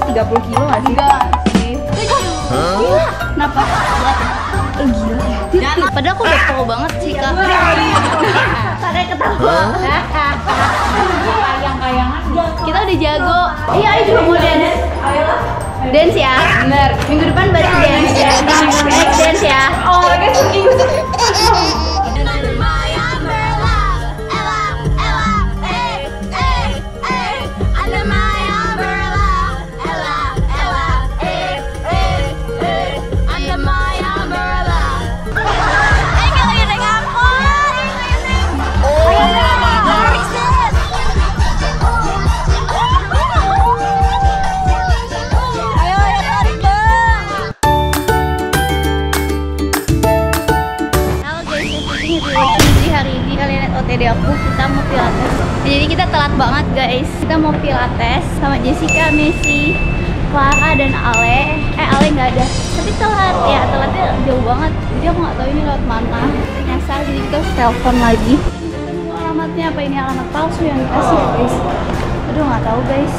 susu aja pasti 30 kilo gak sih? Enggak sih. Gila. Kenapa? Eh gila ya. Padahal aku udah pro banget sih kak. Kadang ketawa. Kayang-kayangan. Kita udah jago. Iya, ayo juga mau dance. Dance ya. Bener. Minggu depan berarti dance ya. Next dance ya. Oh, guys, minggu Under OTD aku kita mau pilates. Jadi kita telat banget guys. Kita mau pilates sama Jessica, Messi, Clara dan Ale. Eh Ale nggak ada. Tapi telat ya, telatnya jauh banget. Jadi aku nggak tahu ini lewat mana. Nyasar jadi kita telepon lagi. Alamatnya apa ini alamat palsu yang dikasih ya guys? Aduh nggak tahu guys.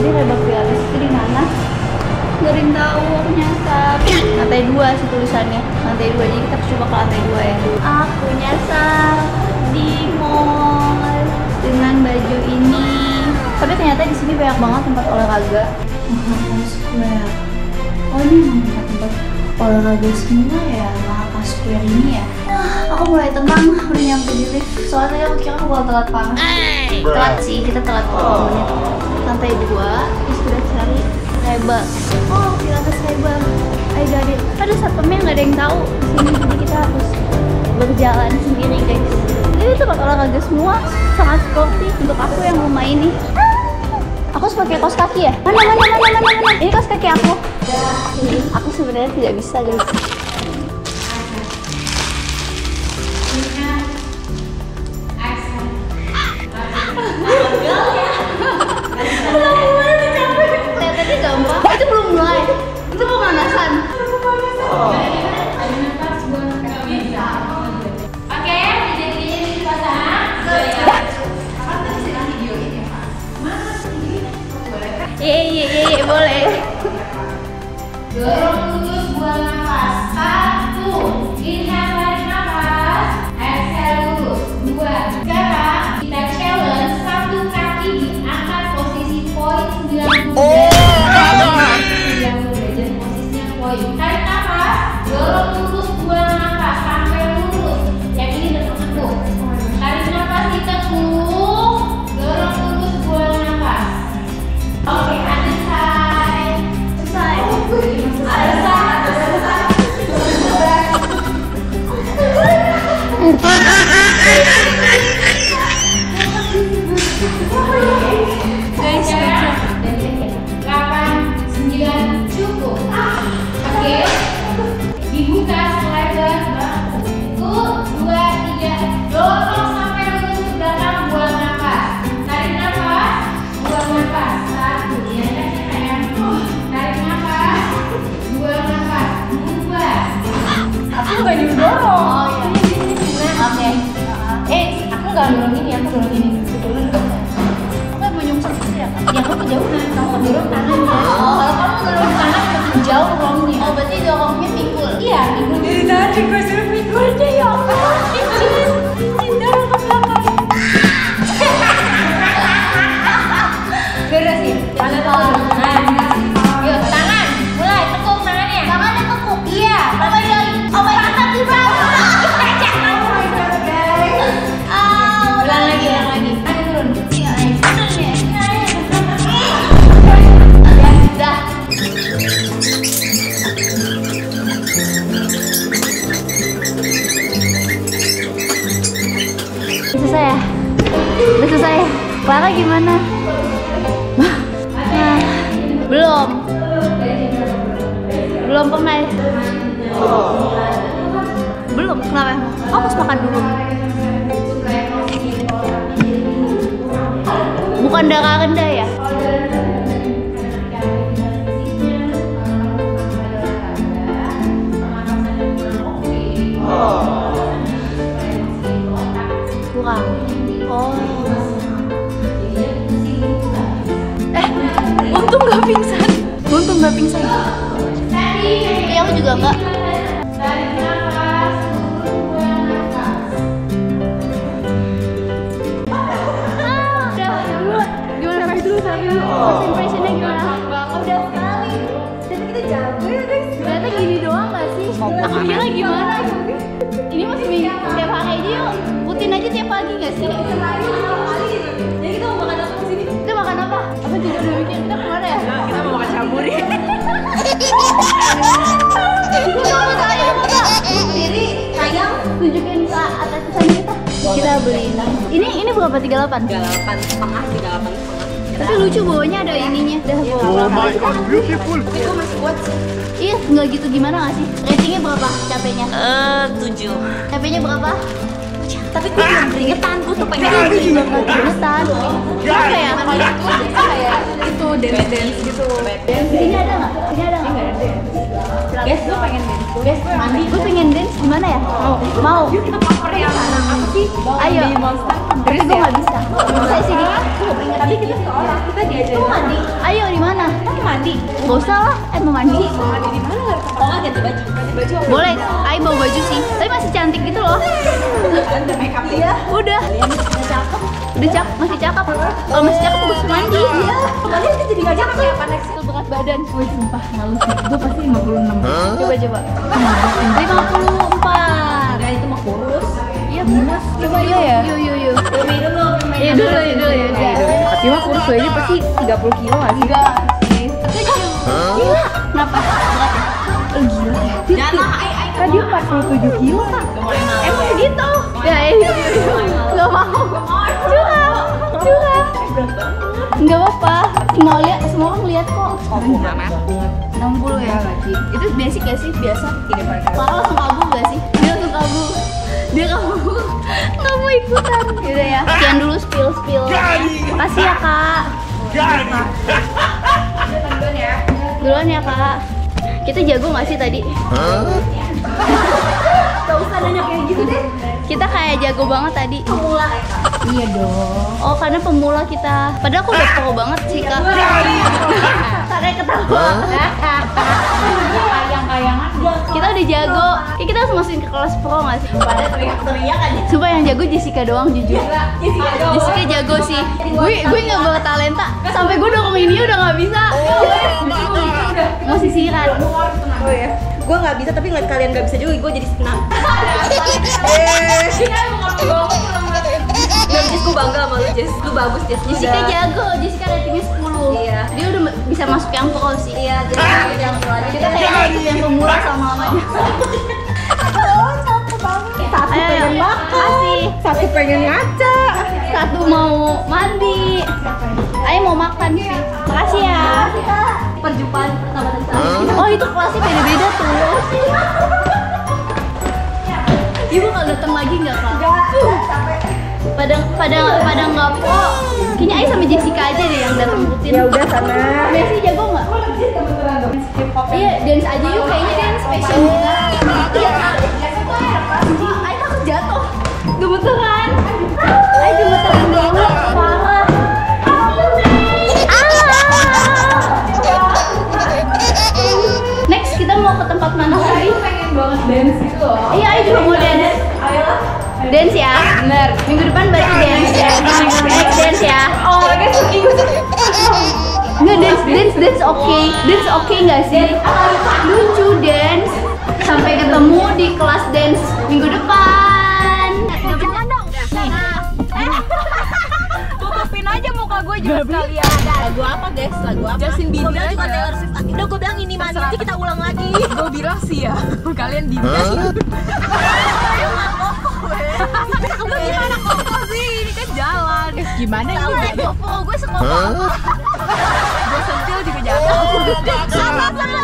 Jadi rebak pilates itu di mana? Yang tahu aku nyasar. Lantai dua sih tulisannya. Lantai dua jadi kita coba ke lantai dua ya. Aku nyasar di mall dengan baju ini. Tapi ternyata di sini banyak banget tempat olahraga. Square oh ini memang tempat-tempat olahraga semua ya Mahaka Square ini ya. Wah, aku mulai tenang udah nyampe di lift. Soalnya aku kira aku bakal telat banget telat sih kita telat beberapa menit lantai dua terus udah cari Reba oh pilates Reba ayo dari ada satpamnya nggak ada yang tahu di sini jadi kita harus berjalan sendiri guys jadi itu bakal olahraga semua sangat sporty untuk aku yang mau main nih aku harus pakai kaos kaki ya mana mana mana mana mana ini kaos kaki aku aku sebenarnya tidak bisa guys gampang. Itu Eh, aku nggak dorong ini, aku dorong ini. Turun ke Aku mau nyungsep sih ya, Kak? Ya aku kejauhan, kamu dorong kanan ya. Kalau kamu dorong kanan makin jauh ruangnya. Oh, berarti dorongnya pikul. Iya, minggu dari tadi gue suruh Belum pernah. ya? Belum, kenapa? Oh, harus makan dulu. Bukan darah rendah ya? Kurang. Oh. Eh, uh, pusing say. Iya aku juga enggak. Gimana? Udah sekali. Kita jago ya guys. Ternyata gini doang gak sih? Aku kira gimana? Ini masih tiap hari aja yuk. Rutin aja tiap pagi gak sih? Atasan kita. Kita beli Ini ini berapa? 38? 38 setengah, 38 setengah. Tapi lucu bawahnya ada ininya. Dah Oh my god, beautiful. Tapi gue masih kuat sih. Iya, nggak gitu gimana nggak sih? Ratingnya berapa? Capeknya? Eh, 7. Capeknya berapa? Tapi gue belum keringetan, gue tuh pengen Aku juga nggak keringetan. Apa ya? kayak itu dance dance gitu. Sini ada nggak? Sini ada nggak? Guys, gue pengen dance. Guys, mandi. Gue pengen dance gimana ya? Mau. Mau. Kita cover yang apa sih? Ayo. Di monster. Tapi gue nggak bisa. Pengen. Tapi kita kita diajarin mandi. Ayo di mana? Mandi. Gak usah lah. Eh mau mandi. Mandi di mana? Nggak ganti baju. Ganti baju. Boleh. Ayo bawa baju sih. Tapi masih cantik gitu loh. Ada make up ya. Udah. Udah cakep. Udah cakep. Masih cakep. Kalau masih cakep gue mandi. Iya. Kalian tuh jadi nggak cakep apa next? Itu berat badan. Wih, sumpah malu sih. Gue pasti 56. Coba coba. 54. Nah, itu mah kurus. Iya benar. Coba yuk ya. Yuk yuk yuk. Demi dulu. Iya dulu ya dulu ya. udah. Tapi mah kurus aja pasti 30 kilo nggak sih? Enggak. Gila. Kenapa? Berat ya? Oh, gila. Kan dia 47 kilo kan. Emang segitu? Ya, iya, iya, iya. Gak mau. Curang. Curang. Enggak apa-apa. Semua lihat, semua orang lihat kok. Mama. 60 ya? Itu basic gak sih? Biasa? Ini pakai. Clara langsung kabur gak sih? Dia langsung kabur Dia kabur Gak mau ikutan Yaudah ya Sekian dulu spill-spill Makasih ya kak Duluan ya kak Kita jago gak sih tadi? Gak usah nanya kayak gitu deh. Kita kayak jago banget tadi Pemula. Iya dong. Oh karena pemula kita Padahal aku udah pro banget sih kak Kakak ketawa Kayang-kayangan. Kita udah jago kita harus masukin ke kelas pro gak sih? Pada teriak-teriak aja. Sumpah yang jago Jessica doang jujur Jessica doang. Jessica jago sih. Gue gue nggak bawa talenta. Sampai gue dorong ini udah nggak bisa. Mau sisiran. Oh ya. Gue nggak bisa tapi ngeliat kalian nggak bisa juga, gue jadi senang. bangga sama lu Jess Lu bagus Jess Lu Jessica udah- jago. Jessica ratingnya 10. Iya. Dia udah bisa masuk yang pro sih. Iya, jadi yang pro aja Kita kayak yang pemula sama lamanya. Satu Ayo, pengen makan. Satu pengen ngaca Satu mau mandi. Ayo mau makan sih. Makasih ya. Perjumpaan pertama dan terakhir Oh itu kelasnya beda-beda tuh. Ibu nggak datang lagi nggak kak? Pada pada pada nggak pro. Kayaknya Ai sama Jessica aja deh yang datang rutin. Ya udah sana Messi jago nggak? Iya dance aja yuk kayaknya dance fashion juga. Iya dance, dance, oke, dance oke nggak sih? Lucu dance. Sampai ketemu di kelas dance minggu depan. Jangan dong Tutupin aja muka gue juga sekalian Lagu apa guys? Lagu apa? Justin Bieber bilang juga Taylor Swift Udah gue bilang ini mani Nanti kita ulang lagi Gue bilang sih ya Kalian di Lu gimana koko sih? Ini kan jalan Gimana ini? Popo, gue sekolah. Gue sentil juga jalan Sama semuanya.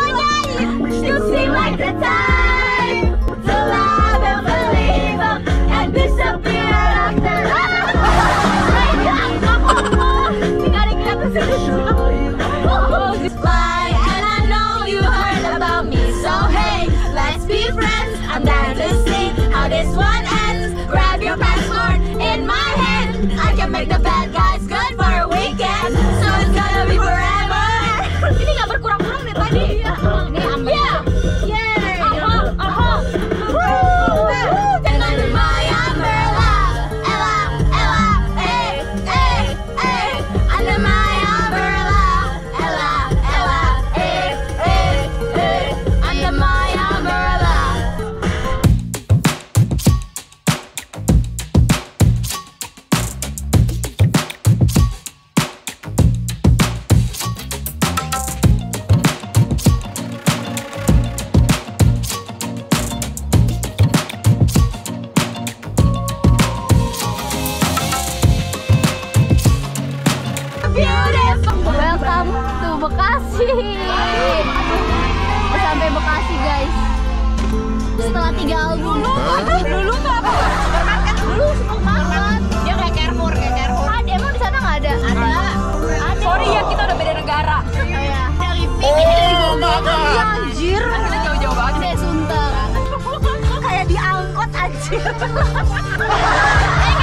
Tiga album. Lulu tuh apa? Supermarket. Dulu supermarket. Dia kayak Carrefour, kayak Carrefour. Ada emang di sana nggak ada? Ada. Ada. Sorry ya, kita udah beda negara. Oh ya. Dari ini dari Bogor. Iya, anjir. Kita jauh-jauh banget. Dari Sunter. Kayak diangkut anjir.